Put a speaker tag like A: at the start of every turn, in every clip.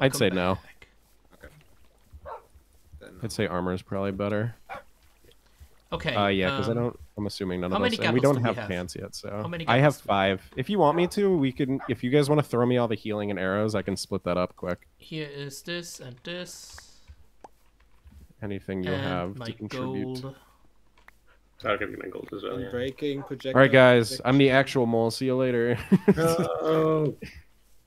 A: I'd
B: Come
A: say no.
B: back.
C: Then,
A: I'd say armor is probably better.
B: Okay.
A: Uh, yeah, because I
B: um,
A: don't. I'm assuming none
B: how
A: of
B: many
A: us, and we don't
B: do we
A: have
B: have?
A: pants yet. So
B: How many
A: I have
B: gapples do we-
A: five. If you want me to, we can. If you guys want to throw me all the healing and arrows, I can split that up quick.
B: Here is this and this.
A: Anything you have
B: my
A: to contribute.
B: gold.
D: I'll give you my gold as well. Yeah.
C: Unbreaking, projectile.
A: All right, guys. I'm the actual mole. See you later.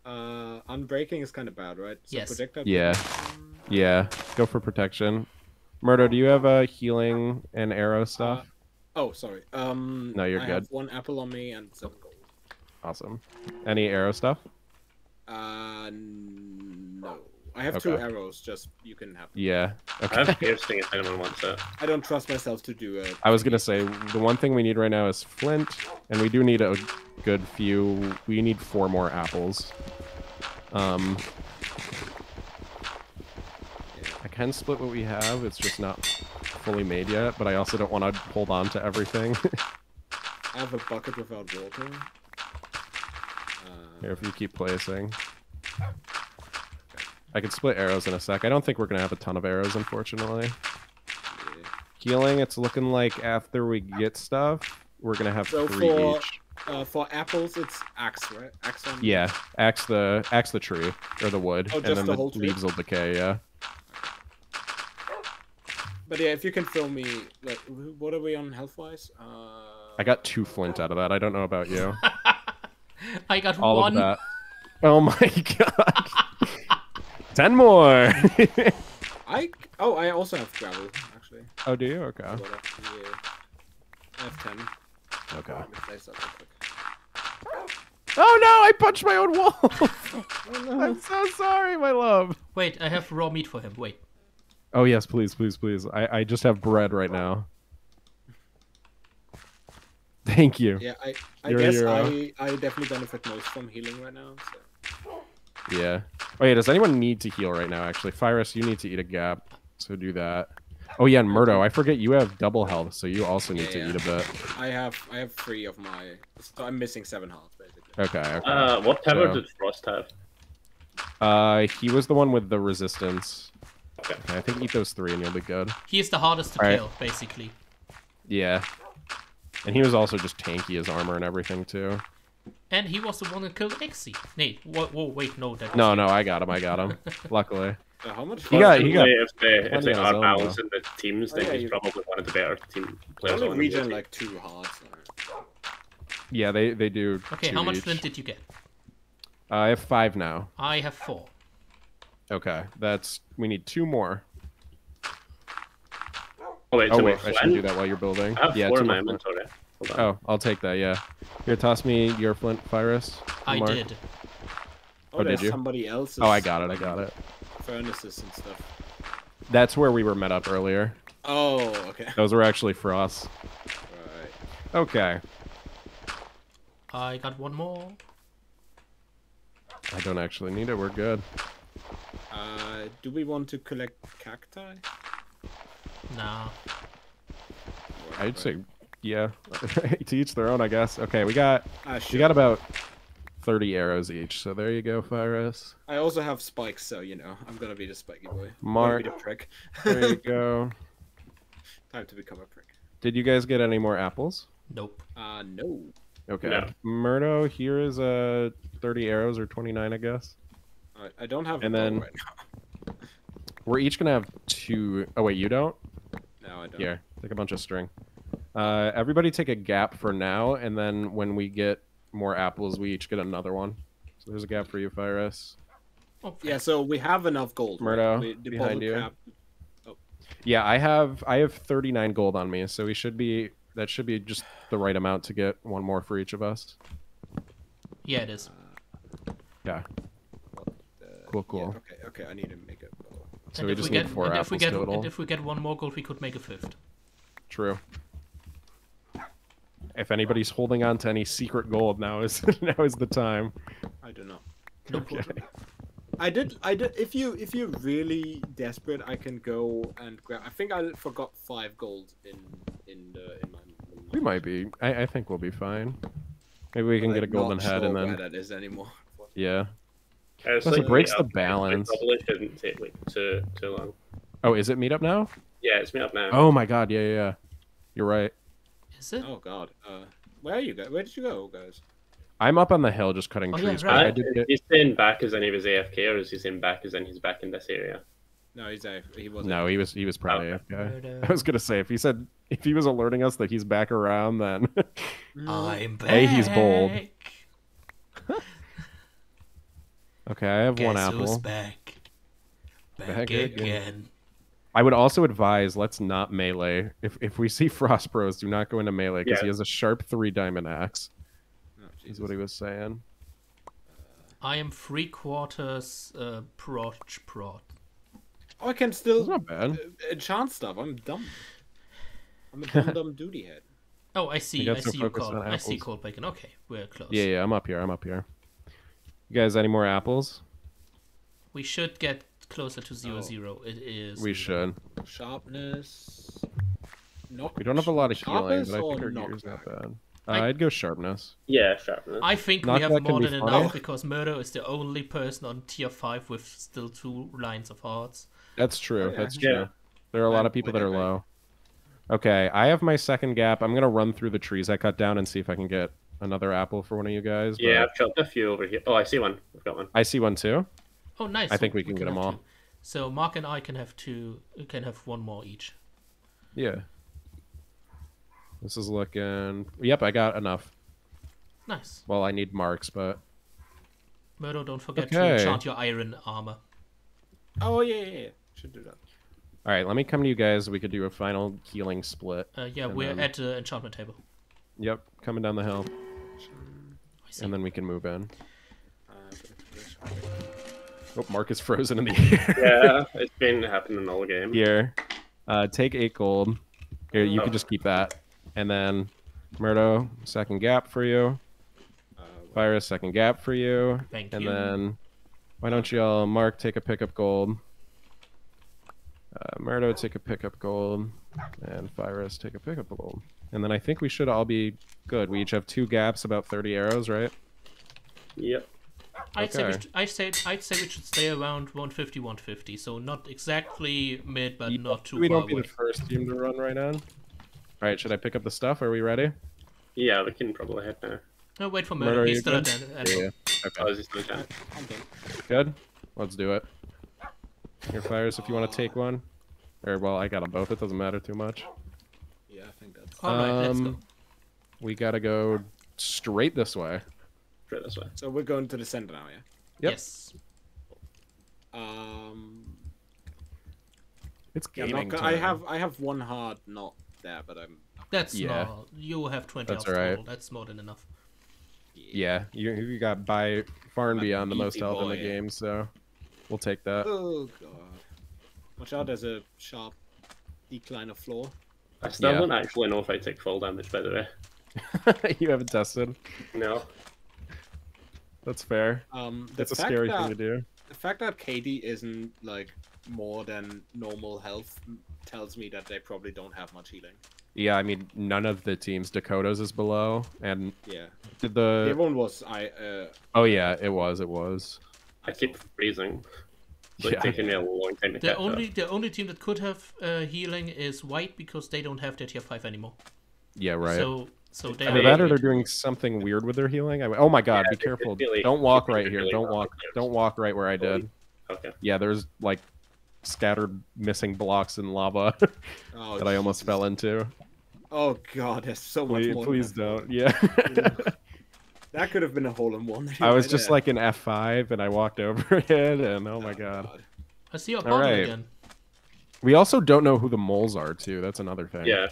C: Uh, unbreaking is kind of bad, right? So
B: Yes.
C: Projectile.
A: Yeah. yeah. Go for protection. Murdo, do you have a healing and arrow stuff?
C: Oh, sorry. Um.
A: No, you're
C: I
A: good.
C: Have one apple on me and seven gold.
A: awesome. Any arrow stuff?
C: Uh, no. I have two arrows. Just you can have. Them.
A: Yeah.
D: I have piercing if anyone wants it.
C: I don't trust myself to do it.
A: I was gonna say the one thing we need right now is flint, and we do need a good few. We need four more apples. Um, I can split what we have. It's just not fully made yet, but I also don't want to hold on to everything.
C: I have a bucket without water. Uh,
A: Here, if you keep placing. I could split arrows in a sec. I don't think we're gonna have a ton of arrows, unfortunately.
C: yeah.
A: Healing, it's looking like after we get stuff, we're gonna have
C: So
A: three
C: for-
A: each.
C: Uh, for apples, it's axe, right? Axe on.
A: Yeah, axe the axe the tree or the wood,
C: Oh,
A: and
C: just
A: then
C: the
A: the,
C: whole tree?
A: leaves will decay. Yeah.
C: But yeah, if you can fill me, like, what are we on health wise? Uh,
A: I got two flint out of that. I don't know about you.
B: I got
A: All
B: one.
A: of that. Oh my god. Ten more.
C: I oh, I also have gravel actually.
A: oh, do you? Okay.
C: What a- yeah. I have ten.
A: Okay.
C: Let me place that real quick.
A: Oh no! I punched my own wall.
C: Oh,
A: I'm so sorry, my love.
B: Wait, I have raw meat for him. Wait.
A: Oh yes, please, please, please. I I just have bread right now. Thank you.
C: Yeah, I I
A: You're
C: guess. I I definitely benefit most from healing right now. So.
A: Yeah. Oh yeah. Does anyone need to heal right now? Actually, Phyrrus, you need to eat a gap. So do that. Oh yeah, and Murdo, I forget you have double health, so you also need
C: Yeah,
A: to
C: yeah.
A: eat a bit.
C: I have I have three of my. So I'm missing seven health basically.
A: Okay. okay.
D: Uh, what power
A: So-
D: did Frost have?
A: Uh, he was the one with the resistance.
D: Okay.
A: Okay, I think eat those three and you'll be good.
B: He is the hardest to
A: Alright.
B: kill, basically.
A: Yeah. And he was also just tanky as armor and everything too.
B: And he was the one that killed Exy. Nee, whoa, whoa, wait, no, that
A: No, no, I got him. I got him. Luckily.
C: Uh, how much?
A: He got- he got
D: If they, if they are
A: his
D: balanced in the teams,
C: Oh,
D: then
C: yeah,
D: he's
C: you-
D: probably one of the better team
C: I
D: players.
C: only
D: on the
C: regen like two hearts. so-
A: Yeah, they they do.
B: Okay,
A: two
B: how much
A: each.
B: flint did you get?
A: Uh, I have five now.
B: I have four.
A: Okay, that's we need two more.
D: Oh wait,
A: Oh wait,
D: wait,
A: I should do that while you're building.
D: I have
A: yeah,
D: four
A: two
D: in my
A: more
D: inventory. Hold on.
A: Oh, I'll take that. Yeah. Here, toss me your flint, Phyrrus.
B: I
A: Mark.
B: did.
C: Oh,
A: Oh, did you?
C: somebody else's.
A: Oh, I got it. I got it.
C: Furnaces and stuff.
A: That's where we were met up earlier.
C: Oh, okay.
A: Those were actually for us.
C: Right.
A: Okay.
B: I got one more.
A: I don't actually need it. We're good.
C: Uh, do we want to collect cacti?
B: Nah.
A: I'd say, yeah. to each their own, I guess. Okay, we got
C: Ah,
A: we got about thirty arrows each. So there you go, Phyrrus.
C: I also have spikes, so you know I'm gonna be the spiky boy.
A: Mark.
C: gonna be the prick.
A: There you go.
C: Time to become a prick.
A: Did you guys get any more apples?
B: Nope.
C: Uh, no.
A: Okay.
D: No.
A: Murdo, here is uh, 30 arrows or 29, I guess.
C: I, I don't have.
A: And then-
C: right
A: We're each gonna have two oh wait, you don't?
C: now. No, I don't.
A: Here, take a bunch of string. Uh, everybody take a gap for now, and then when we get more apples, we each get another one. So there's a gap for you, Phyrrus.
B: Oh,
C: Yeah, so we have enough gold. right?
A: Murdo,
C: We
A: behind you.
C: cap-
A: Yeah, I have I have 39 gold on me, so we should be that should be just the right amount to get one more for each of us.
B: yeah, it is.
A: Yeah.
C: Uh,
A: Cool, cool.
C: Yeah, okay, okay. I need to make a bow.
A: So
B: and
A: we
B: if
A: just
B: we
A: need
B: get,
A: four
B: and
A: apples
B: if we get,
A: total.
B: And if we get one more gold, we could make a fifth.
A: True. If anybody's holding on to any secret gold, now is now is the time.
C: I don't know.
A: Okay.
C: I did. I did. If you if you're really desperate, I can go and grab. I think I forgot five gold in in the in my. In my
A: We might be. I, I think we'll be fine. Maybe we can
C: Like,
A: get a golden
C: not
A: head
C: sure
A: and
C: where
A: then
C: that is anymore.
A: yeah.
D: It's
A: Plus, it breaks
D: meet
A: the
D: up, it
A: balance.
D: Probably shouldn't take like too too long.
A: Oh, is it meetup now?
D: Yeah, it's meetup now.
A: Oh my god, yeah, yeah, yeah. You're right.
B: Is it?
C: Oh god. Uh, where are you guys? Where did you go, guys?
A: I'm up on the hill just cutting
B: Oh, yeah,
A: trees.
B: right.
A: but I
D: Uh,
A: did
D: is
A: get...
D: he saying back as in he was AFK, or is he saying back as in he's back in this area?
C: No, he's a, he wasn't.
A: No, he was he was probably
D: Okay.
A: okay.
B: But,
A: I was gonna say if he said if he was alerting us that he's back around, then
B: I'm back.
A: Hey, he's bold. okay, I have one
B: Guess who's
A: apple.
B: back? Back,
A: Back
B: again.
A: again. I would also advise let's not melee. If if we see Frost Bros, do not go into melee because
D: Yeah.
A: he has a sharp three diamond axe.
C: Oh,
A: Is what he was saying.
B: I am three quarters uh, prot prot.
C: Oh, I can
A: That's
C: still
A: not bad.
C: uh, enchant stuff. I'm dumb. I'm a dumb dumb duty head.
B: Oh, I see.
A: got
B: I see you,
A: focused
B: Cold. I see
A: apples.
B: cold bacon. Okay, we're close.
A: Yeah, yeah, I'm up here. I'm up here. You guys, any more apples?
B: We should get closer to zero
C: Oh.
B: zero. It is.
A: We should.
C: Sharpness. Knock.
A: We don't have a lot of healing, but I think
C: or
A: our gear's not bad. Uh,
B: I-
A: I'd go sharpness.
D: Yeah, sharpness.
B: I think
A: Knockback
B: we have more than
A: funny.
B: enough because Murdo is the only person on tier five with still two lines of hearts.
A: That's true.
C: Oh, yeah.
A: That's
D: Yeah.
A: true. There are a lot of people that are low. Okay, I have my second gap. I'm gonna run through the trees I cut down and see if I can get another apple for one of you guys. but
D: yeah, I've chopped a few over here. Oh, I see one. I've got one.
A: I see one too.
B: Oh, nice.
A: I think
B: so
A: we can get 'em
B: have
A: all.
B: two. So Mark and I can have two. Can have one more each.
A: Yeah. This is looking. Yep, I got enough.
B: Nice.
A: Well, I need marks, but
B: Murdo, don't forget
A: Okay.
B: to enchant your iron armor.
C: Oh yeah, yeah, yeah. Should do that.
A: all right. Let me come to you guys. We could do a final healing split.
B: Uh, yeah, we're
A: then-
B: at the enchantment table.
A: Yep, coming down the hill,
B: I see.
A: and then we can move in.
C: Uh,
A: Oh, Mark is frozen in the air.
D: Yeah, it's been happening in all game.
A: Here, uh, take eight gold. Here, you
D: Oh.
A: can just keep that, and then Murdo, second gap for you.
C: uh,
A: Phyrrus, second gap for you.
B: Thank
A: and
B: you.
A: then, why don't y'all, Mark, take a pickup gold. Uh, Murdo, take a pickup gold. And Phyrrus, take a pickup gold. And then I think we should all be good. We each have two gaps, about 30 arrows, right?
D: Yep.
B: I'd say we should, I'd say I'd say we should stay around 150, 150. So not exactly mid, but not too
A: we
B: far
A: don't be
B: away.
A: the first team to run right now. All right, should I pick up the stuff? Are we ready?
D: Yeah, we can probably head now.
B: No, wait for
A: Murder,
B: Murdo.
A: are
B: He's still at
A: good? Yeah,
B: the-
A: yeah.
D: Oh,
A: Okay,
D: still done?
C: I'm done.
A: good. Let's do it. Your fires, if you want to take one. Or, well, I got them both. It doesn't matter too much.
C: Yeah, I think that's.
B: All right, let's go.
A: Um, We gotta go straight this way.
D: Straight this way.
C: So we're going to the center now, yeah.
A: yep.
B: Yes.
C: Um.
A: It's
C: Yeah, I'm
A: gaming
C: not,
A: time.
C: I have I have one heart not there, but I'm.
B: That's
A: Yeah.
B: not. You have 20
A: That's
B: health
A: alright.
B: total. That's more than enough.
A: Yeah, you, you got by far and
C: I'm
A: beyond the most
C: easy
A: health in the game, so we'll take that.
C: Oh god. Watch out! There's a sharp decline of floor.
D: I still
A: Yeah.
D: don't actually know if I take fall damage, by the way.
A: you haven't tested.
D: No.
A: That's fair.
C: Um,
A: That's a scary
C: that,
A: thing to do.
C: The fact that Katie isn't like more than normal health tells me that they probably don't have much healing.
A: Yeah, I mean, none of the teams. Dakota's is below, and
C: Yeah,
A: did
C: the
A: the?
C: everyone was I. Uh,
A: Oh yeah, it was. It was.
D: I keep freezing. It's like
A: Yeah.
D: taking me a long time to
B: The
D: catch
B: only
D: up.
B: the only team that could have uh, healing is white because they don't have their tier five anymore.
A: Yeah, right.
B: So so they
A: Either
B: are
A: that or they're
B: great.
A: doing something weird with their healing. I, oh my god,
D: Yeah,
A: be
D: they- they
A: careful.
D: really-
A: Don't walk
D: they
A: right here. Don't walk. Don't walk right where I did.
D: Okay.
A: Yeah, there's like scattered missing blocks in lava
C: oh,
A: that I almost
C: Jesus.
A: fell into.
C: Oh god, there's so much
A: Please,
C: more.
A: please
C: than
A: don't. Yeah.
C: that. That could have been a hole in one.
A: I was
C: right
A: just
C: there.
A: like an F5 and I walked over it and oh my oh, god.
B: I see your
A: All
B: partner
A: right.
B: again.
A: We also don't know who the moles are too. That's another thing.
D: Yeah.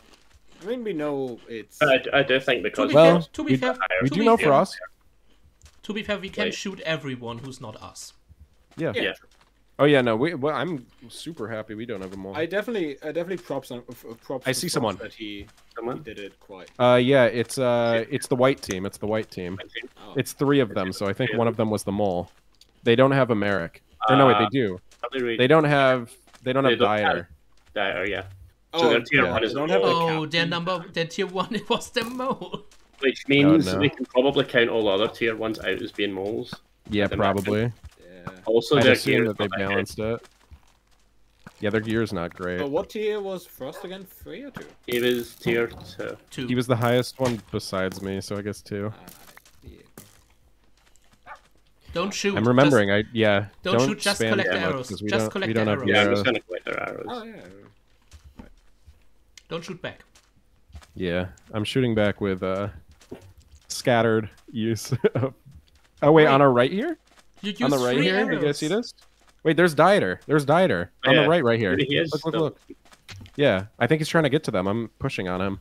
C: I mean, we know it's.
D: I, I do think
B: To
D: because
B: be
A: Well,
B: fair, to be
A: we-
B: fair,
A: We
B: to
A: do
B: be
A: know
B: fair,
A: Frost.
B: To be fair, we can
D: Wait.
B: shoot everyone who's not us.
A: Yeah.
C: yeah,
D: yeah.
A: Oh yeah, no. We, well, I'm super happy we don't have a mole.
C: I definitely, I definitely props on uh, props.
A: I see
C: Frost
A: someone.
C: That he, he
D: someone.
C: did it quite.
A: Uh, yeah, it's uh, it's the white team. It's the white team.
C: Oh.
A: It's three of them, so I think one of them was the mole. They don't have a Merrick. Or no, wait, they
D: Uh,
A: do.
D: Probably read
A: They don't have. They don't
D: They
A: have
D: don't have-
A: Dieter.
D: or yeah.
C: Oh,
D: So their tier
A: yeah.
D: one is
C: don't have
D: the
C: the
D: mole,
B: Oh, their number, their tier one it was the mole.
D: which means
A: no.
D: we can probably count all other tier ones out as being moles.
A: Yeah, probably.
C: Yeah.
D: Also,
A: I
D: their
A: assume
D: gear
A: that they balanced it. Yeah, their gear is not great.
C: But what tier was Frost again? Three or two?
D: He was tier two.
B: Two.
A: He was the highest one besides me, so I guess two.
C: Ah, yeah.
B: Don't shoot.
A: I'm
B: just-
A: remembering. I yeah.
B: don't shoot, just collect
A: too
B: the
A: much,
B: arrows.
A: 'cause We
B: Just
A: don't,
B: collect
A: we don't have
B: arrows.
D: Yeah, I'm just gonna collect their arrows.
C: Oh yeah.
B: Don't shoot back.
A: Yeah, I'm shooting back with uh scattered use. of... Oh wait,
B: Wait.
A: on our right here?
B: You
A: on the right here?
B: Arrows.
A: You guys see this? Wait, there's Dieter. There's Dieter on
D: Yeah.
A: the right, right here.
D: Maybe he is
A: Look, look,
D: still-
A: look. Yeah, I think he's trying to get to them. I'm pushing on him.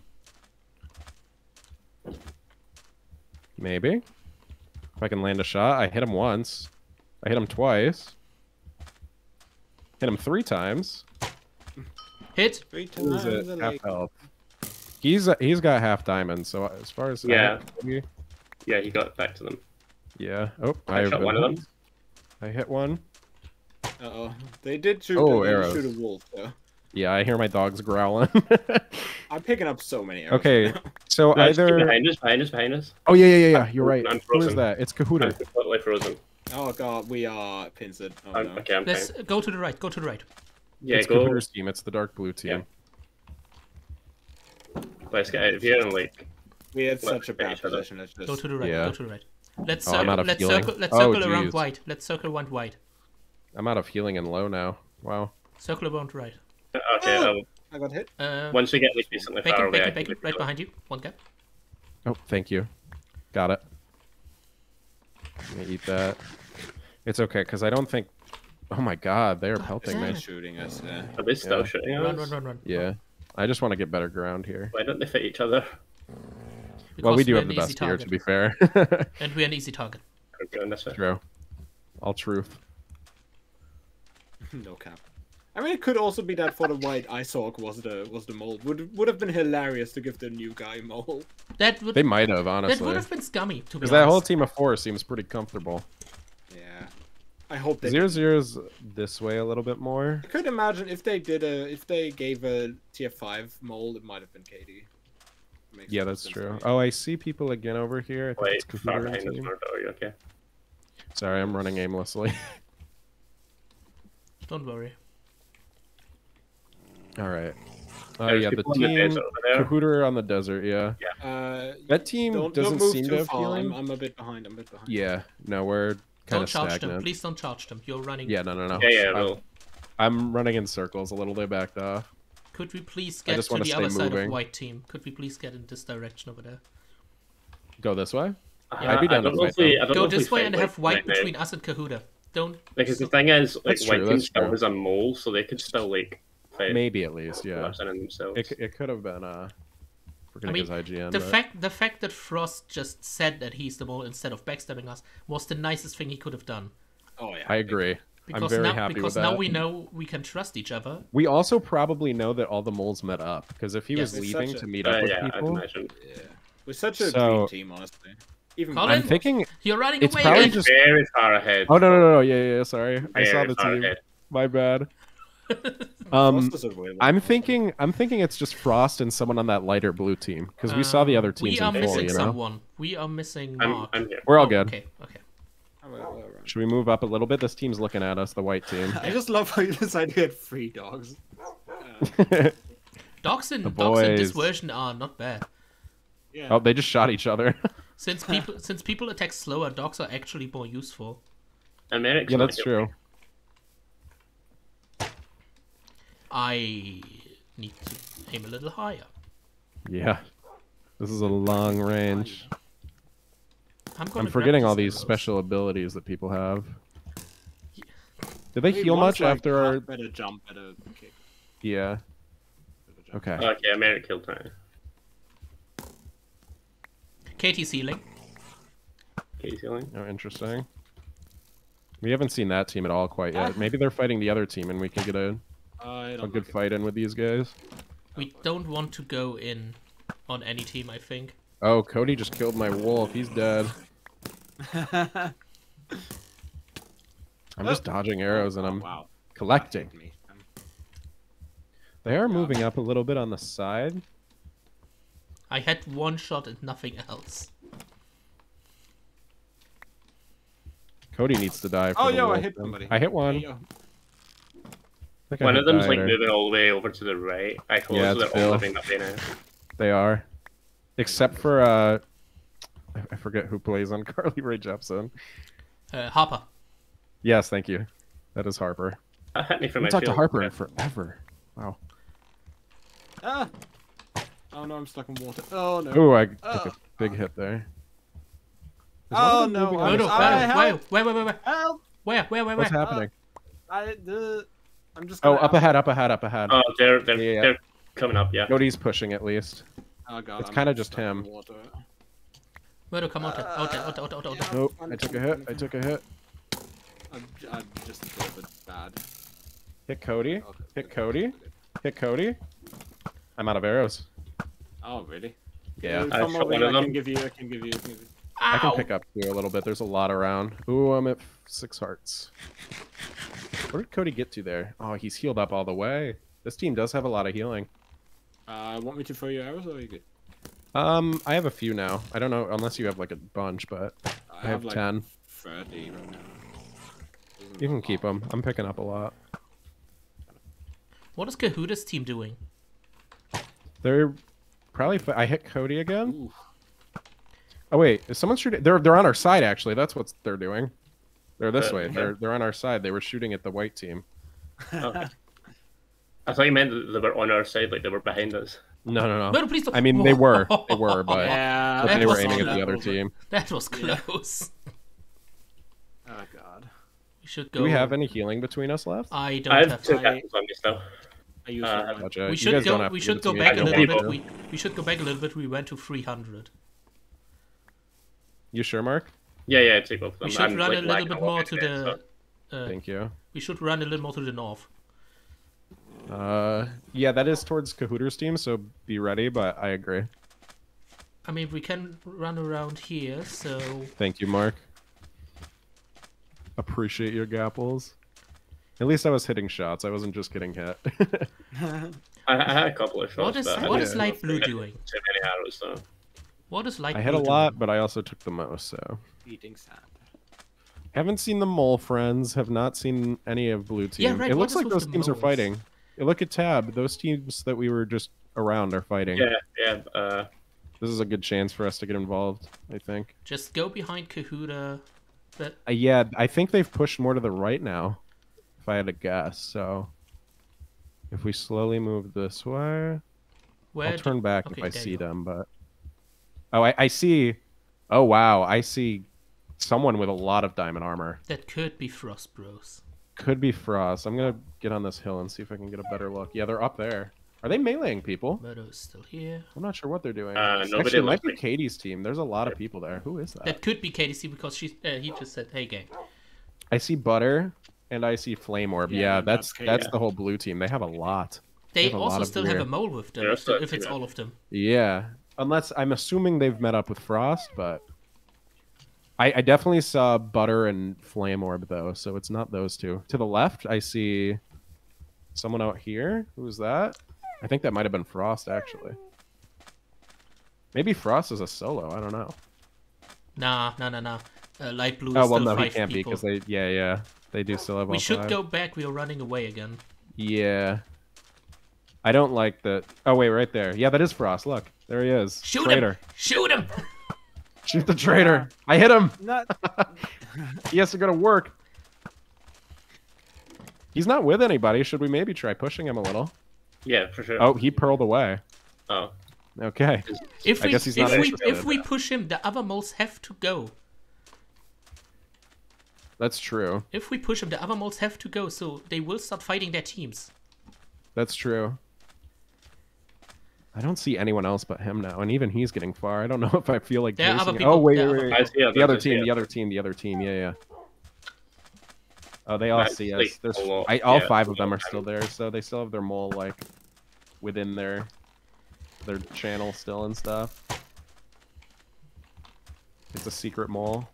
A: Maybe. If I can land a shot, I hit him once. I hit him twice. Hit him three times.
B: Hit.
C: Three times
A: it?
C: a
A: Half
C: lake.
A: health. He's he's got half diamond. So as far as
D: Yeah.
A: have Cody-
D: Yeah, he got back to them.
A: yeah. Oh,
D: I
A: have
D: shot one of them.
A: hit. I hit one.
C: Uh oh. They did shoot.
A: Oh,
C: they
A: arrows.
C: shoot a wolf. Though.
A: Yeah, I hear my dogs growling.
C: I'm picking up so many arrows.
A: okay,
C: now.
A: so
D: No,
A: either.
D: behind us, behind us, behind us.
A: Oh yeah, yeah, yeah, yeah. You're right.
D: I'm
A: Who is that? It's
D: I'm
A: Kahooter.
D: completely frozen.
C: Oh god, we are pincered. Oh
D: I'm,
C: no.
D: okay, I'm
B: Let's
D: fine.
B: go to the right. Go to the right.
D: Yeah,
A: it's
D: go.
A: Kahooter's team. It's the dark blue team.
D: Let's get out of here and like.
C: We had such a bad position. Let's just.
B: Go to the right.
A: Yeah.
B: Go to the right. Let's
A: Oh, I'm
B: circle.
A: out of
B: let's
A: healing.
B: circle. Let's
A: Oh,
B: circle around white. Let's circle around white.
A: I'm out of healing and low now. Wow.
B: Circle around right.
D: Okay,
C: Oh!
D: I'll,
C: got hit.
B: Uh,
D: once we get like decently far
B: bacon,
D: away, I
B: bacon,
D: can
B: bacon. Right behind you. One gap.
A: Oh, thank you. Got it. Let me eat that. It's okay, because I don't think. Oh my god, they're pelting me.
C: shooting us. Yeah.
D: Are they still
A: Yeah.
D: shooting at
B: Run,
D: us?
B: run, run, run.
A: Yeah. I just want to get better ground here.
D: Why don't they fit each other?
A: well, we do have the best gear, to be fair.
B: And we're an easy target.
D: We're going this way.
A: True. All truth.
C: no cap. I mean, it could also be that for the white Isork was the was the mold. Would would have been hilarious to give the new guy mold.
B: That would
A: They might have, honestly.
B: that would have been scummy to be
A: Because that whole team of four seems pretty comfortable.
C: Yeah. I hope they.
A: Zero Zero's this way a little bit more.
C: I could imagine if they did a if they gave a tier five mold, it might have been KD. Makes
A: Yeah, that's true. Oh, I see people again over here. I think
D: Wait,
A: it's
D: far
A: Kahooter
D: behind us,
A: team.
D: You okay?
A: Sorry, I'm running aimlessly.
B: Don't worry.
A: All right. Oh
D: There's
A: yeah, the
D: people in the
A: team
D: desert over there.
A: Kahooter on the desert. Yeah,
C: Uh,
A: that team
C: don't,
A: doesn't
C: don't move
A: seem
C: too
A: to have
C: far. I'm. I'm a bit behind. I'm a bit behind.
A: Yeah, no, we're kind
B: Don't
A: of
B: charge
A: stagnant.
B: them. Please don't charge them. You're running.
A: Yeah, no, no, no.
D: Yeah, yeah,
A: I'm,
D: well,
A: I'm running in circles a little bit backed off.
B: Could we please get to
A: wanna
B: the
A: stay
B: other side of white team? Could we please get in this direction over there?
A: Go this way.
B: Yeah,
A: I'd be
D: I
A: down to
D: don't know
A: fight
D: if we,
A: them.
D: I don't
B: Go this way and have white
D: right now.
B: between us and Kahuda. Don't.
D: Because the thing is, like,
A: That's
D: white
A: true,
D: team still
A: true.
D: has a mole, so they could still like fight
A: Maybe at least, yeah.
D: yeah. in themselves.
A: It, it could have been uh, for
B: I mean,
A: his IGN.
B: The
A: but-
B: fact the fact that Frost just said that he's the mole instead of backstabbing us was the nicest thing he could have done.
C: Oh yeah.
A: I agree.
B: Because
A: I'm very
B: now
A: happy
B: because
A: with
B: now
A: that.
B: we know we can trust each other.
A: We also probably know that all the moles met up because if he
B: Yes.
A: was leaving
C: a-
A: to meet
D: Uh,
A: up with
D: yeah, I'd
A: people,
D: imagine.
C: Yeah. We're such a
A: So-
C: dream team, honestly. Even
B: Colin?
A: I'm thinking.
B: You're running
A: It's
B: away
A: probably
B: again.
A: just-
D: Very far ahead.
A: Oh no no no no yeah yeah, yeah sorry I saw the team.
D: ahead.
A: My bad.
C: Frost
A: Um, I'm thinking I'm thinking it's just Frost and someone on that lighter blue team because we saw the other
B: Um,
A: teams
B: We are
A: in full.
B: missing
A: You know,
B: someone. We are missing
D: I'm, I'm here.
A: we're all
B: Oh,
A: good.
B: Okay. Okay.
C: Oh, well, well, right.
A: Should we move up a little bit? This team's looking at us, the white team.
C: I just love how you decided to get three dogs.
B: Dogs in dogs in this version are not bad.
C: Yeah.
A: oh, they just shot each other.
B: Since people since people attack slower, dogs are actually more useful.
D: Americ's
A: yeah, that's
D: here.
A: true.
B: I need to aim a little higher.
A: Yeah, this is a long range.
B: I'm,
A: I'm forgetting all
B: these
A: these
B: arrows.
A: special abilities that people have. Did they
C: Maybe
A: heal much
C: like
A: after
C: half
A: our?
C: better jump, better kick.
A: Yeah.
C: better jump.
A: Okay.
D: Okay, Americ kill time.
B: Katie's healing.
D: Casey Line.
A: Oh, interesting. We haven't seen that team at all quite yet. Ah. Maybe they're fighting the other team, and we can get a,
C: I
A: a
C: don't
A: good
C: like
A: fight in with these guys.
B: We don't want to go in on any team, I think.
A: Oh, Cody just killed my wolf. He's dead. I'm just dodging arrows and I'm
C: wow.
A: collecting.
C: Me.
A: They are moving up a little bit on the side.
B: I had one shot and nothing else.
A: Cody needs to die. For
C: Oh,
A: the
C: yo, I hit somebody.
A: I hit one.
C: Hey, yo.
A: I think I
D: One
A: hit
D: of them's like
A: Dieter.
D: moving all the way over to the right. I told
A: Yeah,
D: you they're
A: it's
D: all living that way now.
A: They are, except for uh, I- I forget who plays on Carly Rae Jepsen.
B: Uh, Harper.
A: Yes, thank you. That is Harper.
D: That hit me from
A: talked to
D: field.
A: Harper in forever. Wow.
C: Ah. Oh no, I'm stuck in water. Oh no.
A: Ooh, I took
C: Oh.
A: a big hit there. Is
C: oh
A: of them
C: no,
A: moving
C: I
A: on
B: No,
A: the
B: no,
C: was-
A: side?
C: I
B: where,
C: help.
B: where, where, where, where,
C: Help!
B: where, where, where,
A: What's
B: where?
A: happening?
C: I the. I'm just.
A: Oh,
C: Gonna
A: up ahead, up ahead, up ahead.
D: Oh, they're they're,
A: Yeah, yeah.
D: they're coming up. Yeah.
A: Cody's pushing at least.
C: Oh god.
A: It's kinda just him.
C: Water.
B: Where to come out? Out there, out there, out out out there.
A: Nope, I took a hit. I took a hit.
C: I'm, I'm just a little bit bad.
A: Hit Cody.
C: Okay,
A: Hit Cody. Hit Cody. I'm out of arrows.
C: Oh really?
A: Yeah.
C: Uh,
D: I
C: come over
D: one
C: here,
D: of
C: I can give you. I can give you. I can give you.
A: I can pick up here a little bit. There's a lot around. Ooh, I'm at six hearts. Where did Cody get to there? Oh, he's healed up all the way. This team does have a lot of healing.
C: Uh, want me to throw you arrows or are you good?
A: Um, I have a few now. I don't know unless you have like a bunch, but I, have,
C: like
A: ten.
C: 30 right now.
A: You can keep them. I'm picking up a lot.
B: What is Kahuta's team doing?
A: They're probably. Fi- I hit Cody again.
C: Ooh.
A: Oh wait, is someone shooting? They're they're on our side actually. That's what they're doing. They're this way.
D: okay.
A: They're they're on our side. They were shooting at the white team.
D: Okay. I thought you meant that they were on our side, like they were behind us.
A: No, no, no.
B: No, no, please don't.
A: I mean, they were. They were, but
C: Yeah,
A: but they were aiming at the other
C: over.
A: team.
B: That was
C: Yeah.
B: close.
C: Oh god.
B: We should go.
A: Do we have any healing between us left?
B: I don't
D: I
B: have.
D: have two
C: I-
D: captains on me still.
C: I use
D: Uh.
A: Gotcha.
B: we should go. We should go back a little
A: want
B: bit. We we should go back a little bit. We went to 300.
A: You sure, Mark?
B: Yeah,
D: Yeah, yeah, take both of them.
B: We should
D: I'm,
B: run
D: like,
B: a little bit more to
D: again, so-
B: the. Uh,
A: Thank you.
B: we should run a little more to the north.
A: Uh, yeah, that is towards Kahooter's team, so be ready. But I agree.
B: I mean, we can run around here. So
A: Thank you, Mark. Appreciate your gapples. At least I was hitting shots. I wasn't just getting hit.
D: I, I had a couple of shots,
B: what is
D: but I
B: what
D: didn't
B: is
A: yeah.
B: light blue doing?
D: Too many arrows, so.
B: What is light
A: I hit a lot,
B: doing?
A: but I also took the most. So
C: Eating sand.
A: haven't seen the mole friends. Have not seen any of blue team.
B: Yeah, right,
A: It
B: what
A: looks like those
B: the
A: teams are fighting. You look at tab. Those teams that we were just around are fighting.
D: Yeah, yeah. Uh,
A: This is a good chance for us to get involved. I think.
B: Just go behind Kahuta. But
A: Uh, yeah, I think they've pushed more to the right now. If I had to guess, so if we slowly move this way,
B: where?
A: I'll
B: do-
A: turn back
B: okay,
A: if I see
B: go.
A: them. But oh, I, I see. Oh wow, I see someone with a lot of diamond armor.
B: That could be Frost Bros.
A: Could be Frost. I'm gonna get on this hill and see if I can get a better look. Yeah, they're up there. Are they meleeing people?
B: Murdo is still here.
A: I'm not sure what they're doing.
D: Uh, nobody
A: Actually, it might
D: looks
A: be Katie's team. There's a lot of people there. Who is that?
B: That could be KDC because she uh, he just said, "Hey gang."
A: I see Butter and I see Flame Orb.
C: Yeah,
A: Yeah,
C: that's
A: that's that's
D: Yeah.
A: the whole blue team. They have a lot.
B: They
A: have
B: also
A: of
B: still have a mole with them
D: Yeah,
B: if,
D: so-
B: if it's
D: yeah.
B: all of them.
A: Yeah, unless I'm assuming they've met up with Frost, but I, I definitely saw Butter and Flame Orb though, so it's not those two. To the left, I see someone out here. Who's that? I think that might have been Frost actually. Maybe Frost is a solo. I don't know.
B: Nah, nah, nah, nah. Uh, light blue is
A: Oh well, no, he can't be because they. Yeah, yeah, they do still have.
B: we should
A: five.
B: go back. We are running away again.
A: Yeah. I don't like that. Oh wait, right there. Yeah, that is Frost. Look, there he is.
B: Shoot
A: traitor.
B: him! Shoot him!
A: Shoot the traitor. I hit him.
C: Not.
A: He has to go to work. He's not with anybody. Should we maybe try pushing him a little?
D: yeah, for sure.
A: Oh, he pearled away.
D: Oh.
A: Okay.
B: If
A: I
B: we
A: guess he's
B: if we if we push him, the other moles have to go.
A: That's true.
B: If we push him, the other moles have to go. So they will start fighting their teams.
A: That's true. I don't see anyone else but him now, and even he's getting far. I don't know if I feel like
B: There are other
A: chasing-
B: people-
A: Oh wait,
B: there are
A: wait, wait.
D: I
A: The other
D: I see
A: team, the other team, the other team. Yeah, yeah. Oh, they all
D: That's,
A: see us. There's,
D: oh,
A: I, all
D: yeah,
A: five of them are still there, so they still have their mole like within their their channel still and stuff. It's a secret mole,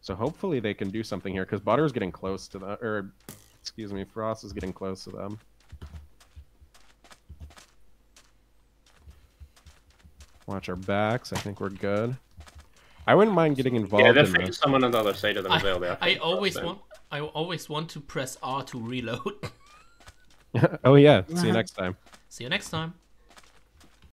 A: so hopefully they can do something here because Butter's getting close to the, or excuse me, Frost is getting close to them. Watch our backs. I think we're good. I wouldn't mind getting involved
D: Yeah, they're
A: in this.
D: someone on the other side of them as
B: I,
D: well. There.
B: I always want I always want to press R to reload.
A: oh yeah. See you uh-huh. next time.
B: See you next time.